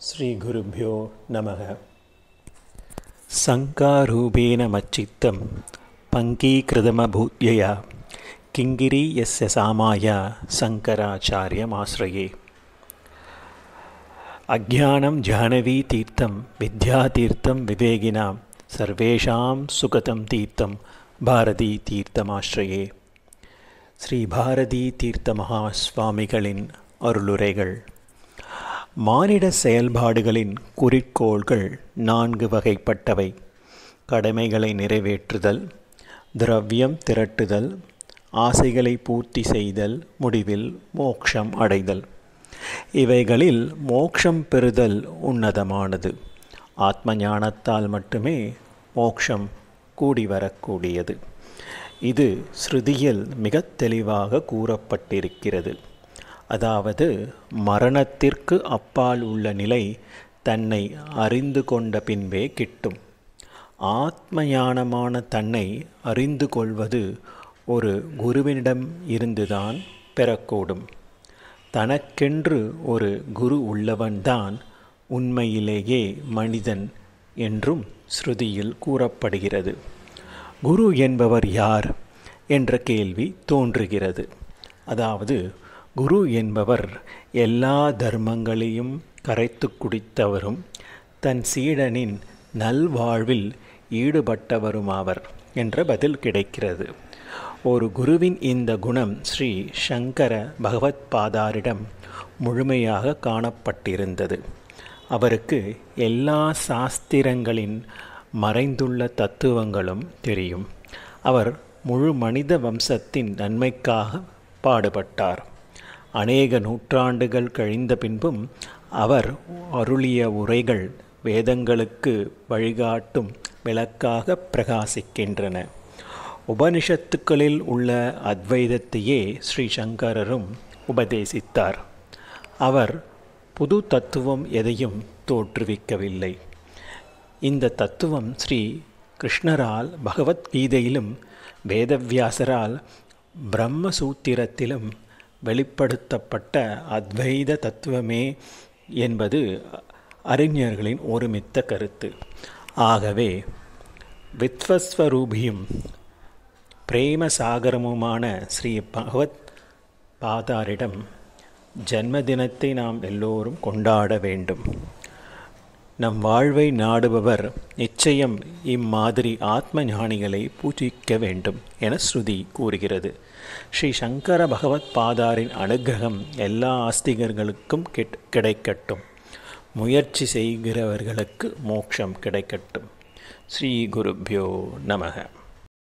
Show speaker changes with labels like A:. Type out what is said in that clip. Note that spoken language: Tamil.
A: ஸ்ரீகுருभ्यो நமக. சங்காரூபேண மச்சித்தம் பங்கீகிருதமபூத்யயா. கிங்கிரி எஸ்ய சாமாய சங்கராச்சாரியமாசிரியே. அஜானம் ஜானவி தீர்த்தம் வித்யா தீர்த்தம் விவேகினாம் சர்வேஷாம் சுகதம் தீர்த்தம் பாரதி தீர்த்தமாஸ்ரயே ஸ்ரீ பாரதி தீர்த்த மகாஸ்வாமிகளின் அருளுரைகள். மானிட செயல்பாடுகளின் குறிக்கோள்கள் நான்கு வகைப்பட்டவை. கடமைகளை நிறைவேற்றுதல் திரவியம் திரட்டுதல் ஆசைகளை பூர்த்தி செய்தல் முடிவில் மோக்ஷம் அடைதல். இவைகளில் மோக்ஷம் பெறுதல் உன்னதமானது. ஆத்ம ஞானத்தால் மட்டுமே மோக்ஷம் கூடி வரக்கூடியது. இது ஸ்ருதியில் மிக தெளிவாக கூறப்பட்டிருக்கிறது. அதாவது மரணத்திற்கு அப்பால் உள்ள நிலை தன்னை அறிந்து கொண்ட பின்பே கிட்டும். ஆத்ம ஞானமான தன்னை அறிந்து கொள்வது ஒரு குருவினிடம் இருந்துதான் பெறக்கூடும். தனக்கென்று ஒரு குரு உள்ளவன்தான் உண்மையிலேயே மனிதன் என்றும் ஸ்ருதியில் கூறப்படுகிறது. குரு என்பவர் யார்? என்ற கேள்வி தோன்றுகிறது. அதாவது குரு என்பவர் எல்லா தர்மங்களையும் கரைத்து குடித்தவரும் தன் சீடனின் நல்வாழ்வில் ஈடுபட்டவருமாவர் என்ற பதில் கிடைக்கிறது. ஒரு குருவின் இந்த குணம் ஸ்ரீ சங்கர பகவத் பாதாரிடம் முழுமையாக காணப்பட்டிருந்தது. அவருக்கு எல்லா சாஸ்திரங்களின் மறைந்துள்ள தத்துவங்களும் தெரியும். அவர் முழு மனித வம்சத்தின் நன்மைக்காக பாடுபட்டார். அநேக நூற்றாண்டுகள் கழிந்த பின்பும் அவர் அருளிய உரைகள் வேதங்களுக்கு வழிகாட்டும் விளக்காக பிரகாசிக்கின்றன. உபனிஷத்துக்களில் உள்ள அத்வைதத்தையே ஸ்ரீ சங்கரரும் உபதேசித்தார். அவர் புது தத்துவம் எதையும் தோற்றுவிக்கவில்லை. இந்த தத்துவம் ஸ்ரீ கிருஷ்ணரால் பகவத்கீதையிலும் வேதவியாசரால் பிரம்மசூத்திரத்திலும் வெளிப்படுத்தப்பட்ட அத்வைத தத்துவமே என்பது அறிஞர்களின் ஒருமித்த கருத்து. ஆகவே வித்வஸ்வரூபியும் பிரேமசாகரமுமான ஸ்ரீ பகவத் பாதாரிடம் ஜன்மதினத்தை நாம் எல்லோரும் கொண்டாட வேண்டும். நம் வாழ்வை நாடுபவர் நிச்சயம் இம்மாதிரி ஆத்ம ஞானிகளை பூஜிக்க வேண்டும் என ஸ்ருதி கூறுகிறது. ஸ்ரீ சங்கர பகவத் பாதாரின் அனுகிரகம் எல்லா ஆஸ்திகர்களுக்கும் கிடைக்கட்டும். முயற்சி செய்கிறவர்களுக்கு மோட்சம் கிடைக்கட்டும். ஸ்ரீ குருப்பியோ நமக.